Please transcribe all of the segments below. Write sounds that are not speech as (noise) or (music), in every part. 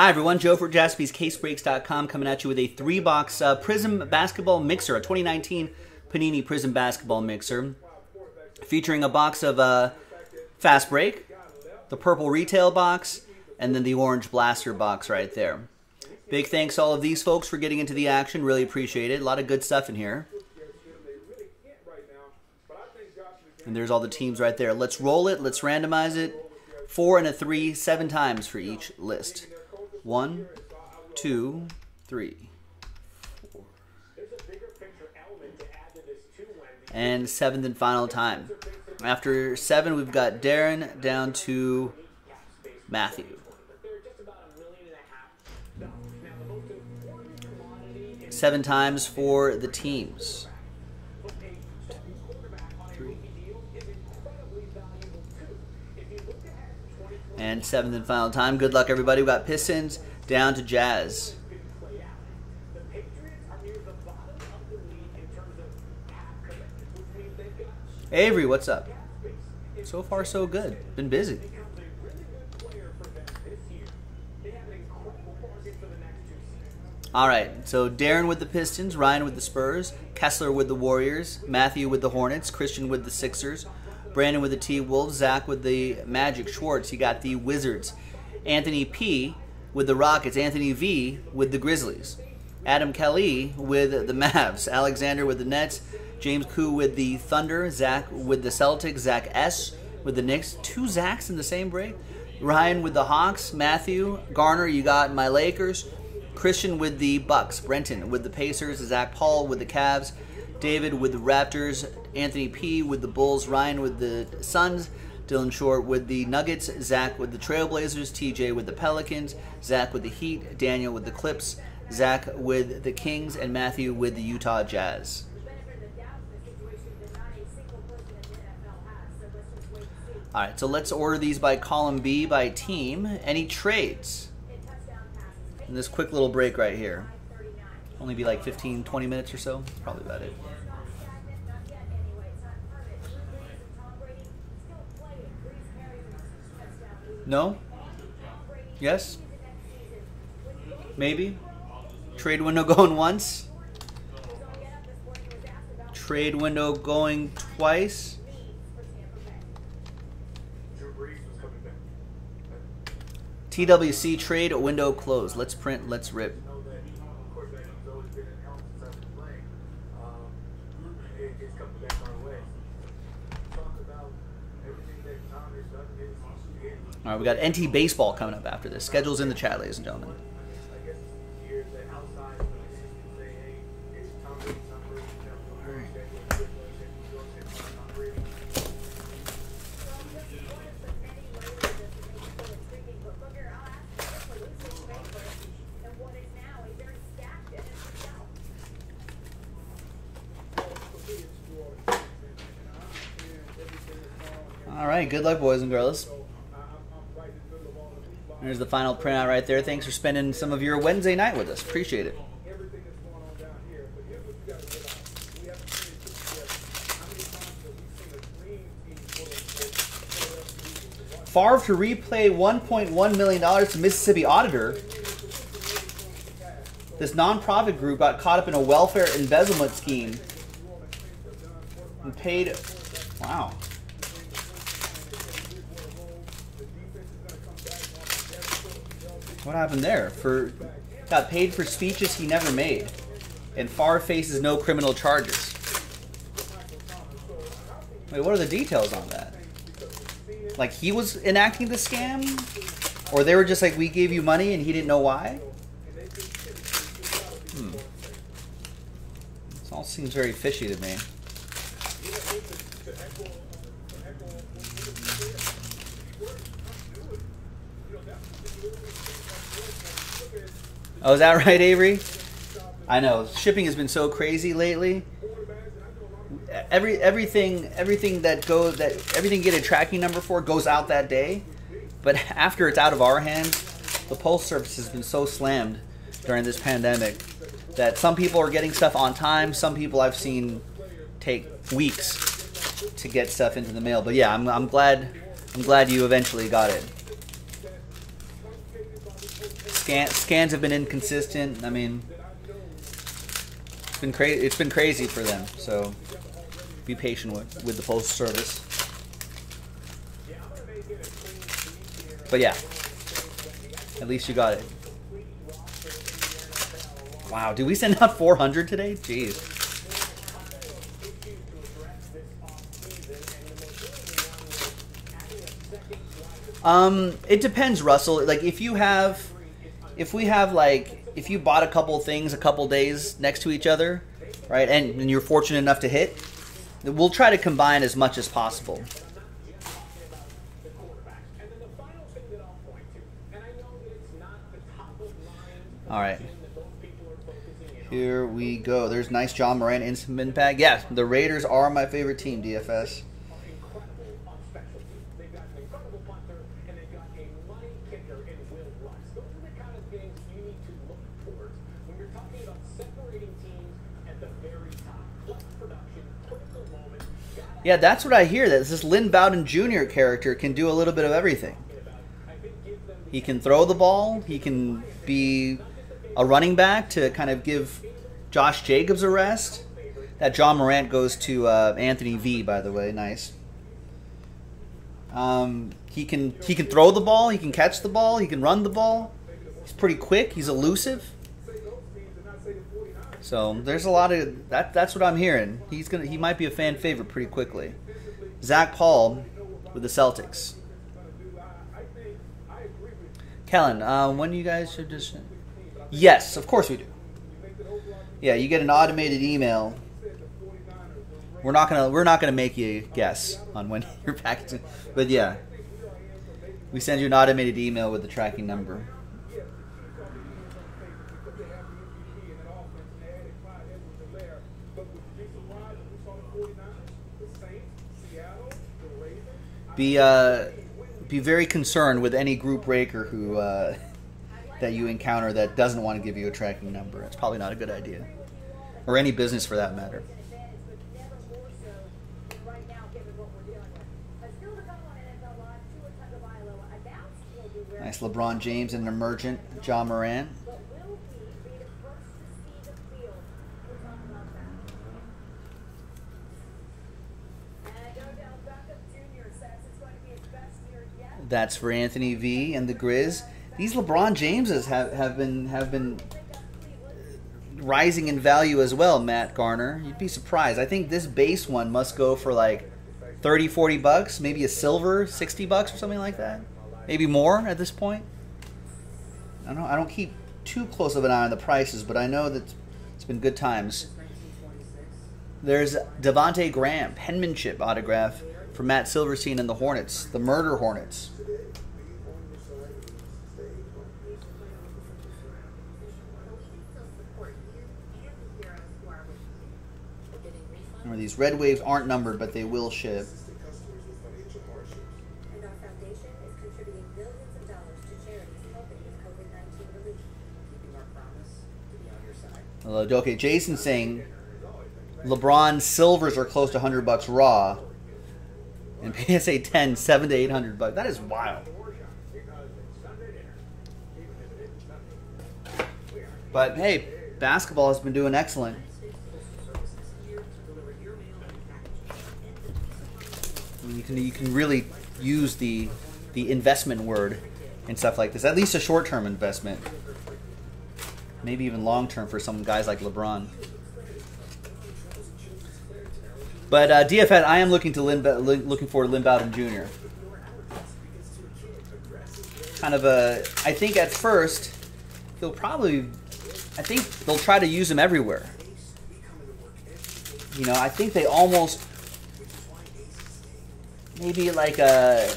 Hi everyone, Joe for jaspyscasebreaks.com coming at you with a three-box uh, Prizm Basketball Mixer, a 2019 Panini Prizm Basketball Mixer, featuring a box of uh, Fast Break, the purple retail box, and then the orange blaster box right there. Big thanks all of these folks for getting into the action. Really appreciate it. A lot of good stuff in here. And there's all the teams right there. Let's roll it. Let's randomize it. Four and a three, seven times for each list. One, two, three, four. And seventh and final time. After seven, we've got Darren down to Matthew. Seven times for the teams. And seventh and final time. Good luck, everybody. We got Pistons down to Jazz. Avery, what's up? So far, so good. Been busy. All right, so Darren with the Pistons, Ryan with the Spurs, Kessler with the Warriors, Matthew with the Hornets, Christian with the Sixers, Brandon with the T Wolves, Zach with the Magic, Schwartz, you got the Wizards, Anthony P with the Rockets, Anthony V with the Grizzlies, Adam Kelly with the Mavs, Alexander with the Nets, James Koo with the Thunder, Zach with the Celtics, Zach S with the Knicks, two Zachs in the same break, Ryan with the Hawks, Matthew Garner, you got my Lakers, Christian with the Bucks, Brenton with the Pacers, Zach Paul with the Cavs, David with the Raptors, Anthony P with the Bulls, Ryan with the Suns, Dylan Short with the Nuggets, Zach with the Trailblazers, TJ with the Pelicans, Zach with the Heat, Daniel with the Clips, Zach with the Kings, and Matthew with the Utah Jazz. All right, so let's order these by column B by team. Any trades? In this quick little break right here. Only be like 15, 20 minutes or so. Probably about it. No? Yes? Maybe? Trade window (laughs) going once? Trade window going twice? TWC trade window closed. Let's print, let's rip. All right, we got NT baseball coming up after this. Schedule's in the chat, ladies and gentlemen. All right, good luck, boys and girls. There's the final printout right there. Thanks for spending some of your Wednesday night with us. Appreciate it. Favre to replay $1.1 million to Mississippi Auditor. This nonprofit group got caught up in a welfare embezzlement scheme and paid. Wow. What happened there? Favre got paid for speeches he never made, and Favre faces no criminal charges. Wait, what are the details on that? Like he was enacting the scam, or they were just like, we gave you money and he didn't know why. Hmm. This all seems very fishy to me. Oh, is that (laughs) right, Avery? I know shipping has been so crazy lately. Every everything everything that goes that everything you get a tracking number for goes out that day, but (laughs) after it's out of our hands, the post service has been so slammed during this pandemic that some people are getting stuff on time. Some people I've seen take weeks to get stuff into the mail. But yeah, I'm, I'm glad I'm glad you eventually got it. Scan, scans have been inconsistent. I mean, it's been crazy. It's been crazy for them. So be patient with, with the postal service. But yeah, at least you got it. Wow, did we send out 400 today? Jeez. Um, it depends, Russell. Like if you have, if we have like, if you bought a couple things a couple days next to each other, right, and, and you're fortunate enough to hit, we'll try to combine as much as possible. All right. Here we go. There's nice Ja Morant instant min pack. Yeah, the Raiders are my favorite team, DFS. Yeah, that's what I hear. That this Lynn Bowden Jr. character can do a little bit of everything. He can throw the ball. He can be a running back to kind of give Josh Jacobs a rest. That Ja Morant goes to uh, Anthony V. By the way, nice. Um, he can he can throw the ball. He can catch the ball. He can run the ball. He's pretty quick. He's elusive. So there's a lot of that. That's what I'm hearing. He's gonna. He might be a fan favorite pretty quickly. Zach Paul with the Celtics. Kellen, uh, when you guys should just. Yes, of course we do. Yeah, you get an automated email. We're not gonna we're not gonna make you guess on when (laughs) you're packaging, but yeah, we send you an automated email with the tracking number. Be uh, be very concerned with any group breaker who uh, that you encounter that doesn't want to give you a tracking number. It's probably not a good idea, or any business for that matter. Nice LeBron James and an emergent Ja Morant. That's for Anthony V and the Grizz. These LeBron Jameses have, have been have been rising in value as well, Matt Garner. You'd be surprised. I think this base one must go for like 30, 40 bucks, maybe a silver 60 bucks or something like that. Maybe more at this point. I don't know. I don't keep too close of an eye on the prices, but I know that it's been good times. There's Devonte Graham penmanship autograph for Matt Silverstein and the Hornets, the Murder Hornets. Remember, these red waves aren't numbered, but they will ship. Okay, Jason saying LeBron silvers are close to 100 bucks raw, and PSA 10 7 to 800 bucks. That is wild. But hey, basketball has been doing excellent. I mean, you can you can really use the the investment word and stuff like this. At least a short term investment, maybe even long term for some guys like LeBron. But uh, DFS, I am looking to Lynn, looking forward to Bowden Jr. Kind of a, I think at first he'll probably, I think they'll try to use him everywhere. You know, I think they almost maybe like a.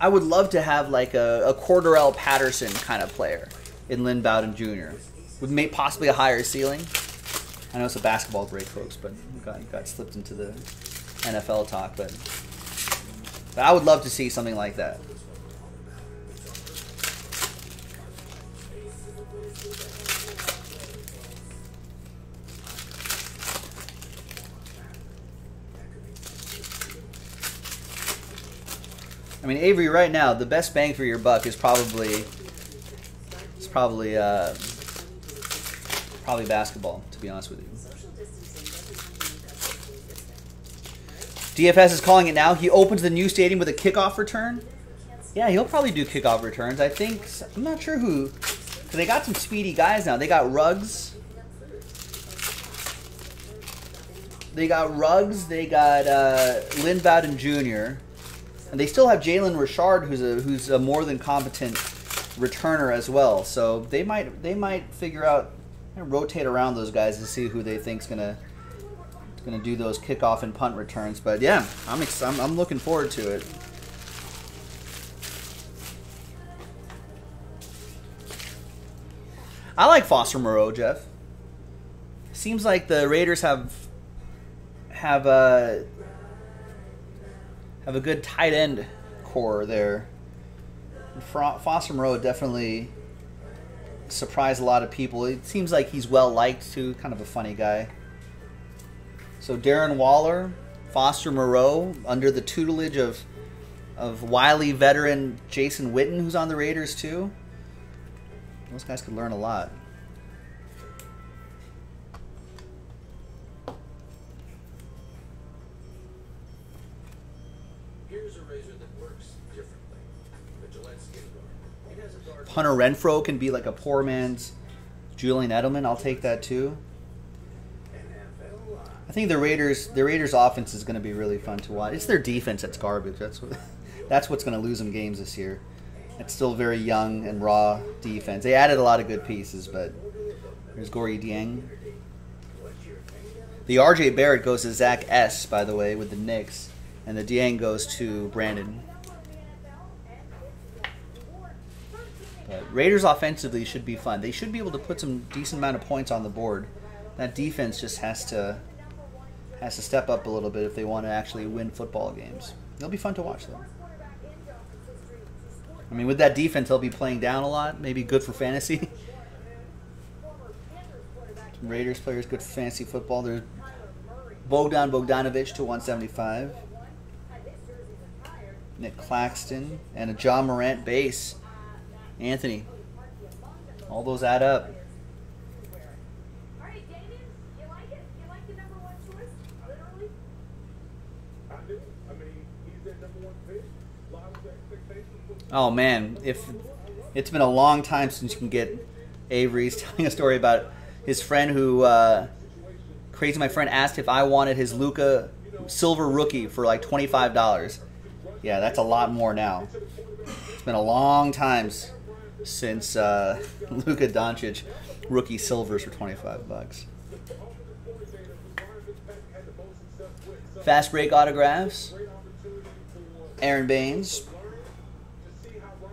I would love to have like a, a Cordarrelle Patterson kind of player in Lynn Bowden Jr. with may, possibly a higher ceiling. I know it's a basketball break, folks, but got, got slipped into the NFL talk. But, but I would love to see something like that. I mean, Avery, right now, the best bang for your buck is probably It's probably uh, probably basketball, to be honest with you. DFS is calling it now. He opens the new stadium with a kickoff return. Yeah, he'll probably do kickoff returns. I think I'm not sure who. They got some speedy guys now. They got Ruggs. They got Ruggs. They got uh, Lynn Bowden Jr. And they still have Jalen Richard, who's a who's a more than competent returner as well. So they might they might figure out rotate around those guys and see who they think's gonna gonna do those kickoff and punt returns. But yeah, I'm I'm, I'm looking forward to it. I like Foster Moreau, Jeff. Seems like the Raiders have have a have a good tight end core there. Foster Moreau definitely surprised a lot of people. It seems like he's well liked too, kind of a funny guy. So Darren Waller, Foster Moreau, under the tutelage of of wily veteran Jason Witten, who's on the Raiders too. Those guys could learn a lot. Hunter Renfrow can be like a poor man's Julian Edelman. I'll take that too. I think the Raiders, the Raiders' offense is going to be really fun to watch. It's their defense that's garbage. That's what, (laughs) that's what's going to lose them games this year. It's still very young and raw defense. They added a lot of good pieces, but there's Gorgui Dieng. The RJ Barrett goes to Zach S. By the way, with the Knicks, and the Dieng goes to Brandon. But Raiders offensively should be fun. They should be able to put some decent amount of points on the board. That defense just has to has to step up a little bit if they want to actually win football games. They'll be fun to watch them. I mean, with that defense, they'll be playing down a lot. Maybe good for fantasy. (laughs) Raiders players good for fantasy football. There's Bogdan Bogdanovich to 175. Nic Claxton and a Ja Morant base. Anthony. All those add up. Oh man, if it's been a long time since you can get Avery's (laughs) telling a story about his friend who uh, crazy. My friend asked if I wanted his Luka silver rookie for like twenty five dollars. Yeah, that's a lot more now. It's been a long time since uh, (laughs) Luka Doncic rookie silvers for 25 bucks. Fast break autographs. Aron Baynes.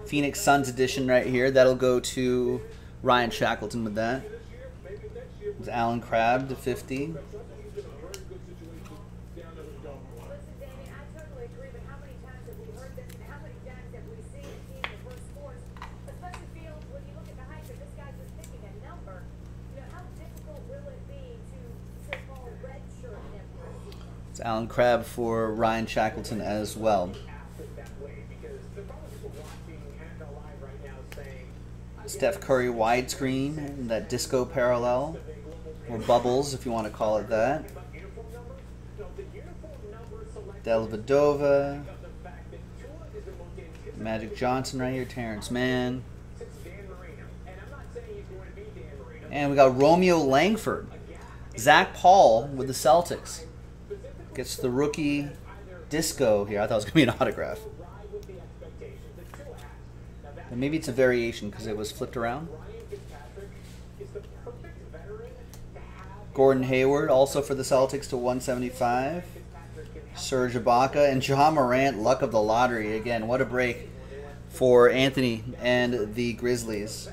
Phoenix Suns edition right here. That'll go to Ryan Shackleton with that. It's Allen Crabbe to 50. It's Allen Crabbe for Ryan Shackleton as well. Steph Curry widescreen, that disco parallel, or bubbles if you want to call it that. Dellavedova, Magic Johnson right here, Terance Mann. And we got Romeo Langford. Zach Paul with the Celtics. Gets the rookie disco here. I thought it was going to be an autograph. But maybe it's a variation because it was flipped around. Gordon Hayward also for the Celtics to 175. Serge Ibaka and Ja Morant, luck of the lottery again. What a break for Anthony and the Grizzlies.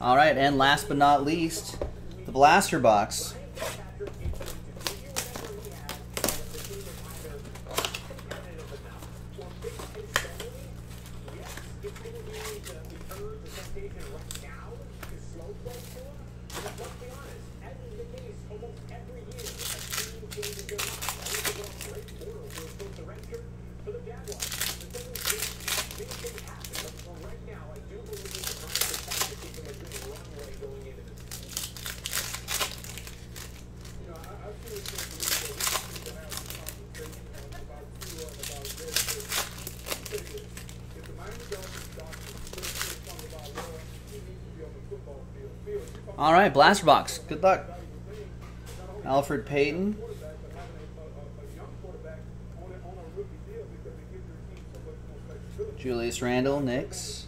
All right, and last but not least, the blaster box. All right, Blaster Box. Good luck. Elfrid Payton. Julius Randle, Knicks.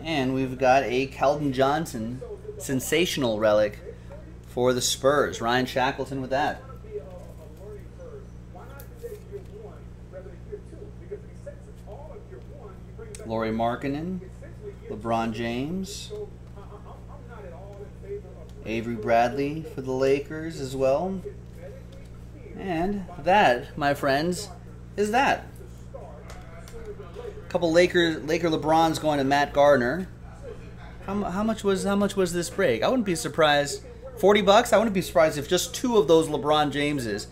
And we've got a Keldon Johnson sensational relic for the Spurs. Ryan Shackleton with that. Lauri Markkanen, LeBron James, Avery Bradley for the Lakers as well. And that, my friends, is that. A couple Laker Laker LeBrons going to Matt Gardner. How, how much was how much was this break? I wouldn't be surprised. Forty bucks. I wouldn't be surprised if just two of those LeBron Jameses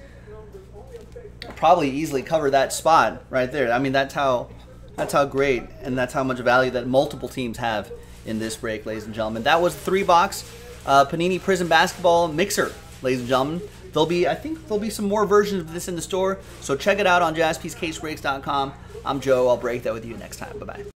probably easily cover that spot right there. I mean, that's how that's how great and that's how much value that multiple teams have in this break, ladies and gentlemen. That was three box uh, Panini Prizm Basketball Mixer, ladies and gentlemen. There'll be, I think, there'll be some more versions of this in the store. So check it out on JaspysCaseBreaks.com. I'm Joe. I'll break that with you next time. Bye bye.